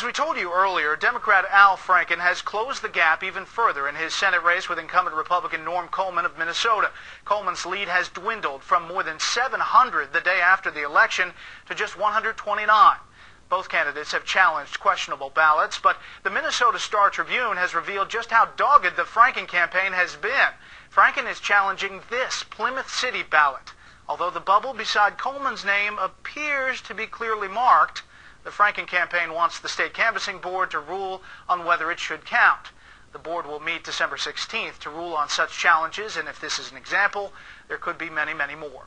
As we told you earlier, Democrat Al Franken has closed the gap even further in his Senate race with incumbent Republican Norm Coleman of Minnesota. Coleman's lead has dwindled from more than 700 the day after the election to just 129. Both candidates have challenged questionable ballots, but the Minnesota Star Tribune has revealed just how dogged the Franken campaign has been. Franken is challenging this Plymouth City ballot. Although the bubble beside Coleman's name appears to be clearly marked, the Franken campaign wants the state canvassing board to rule on whether it should count. The board will meet December 16th to rule on such challenges, and if this is an example, there could be many, many more.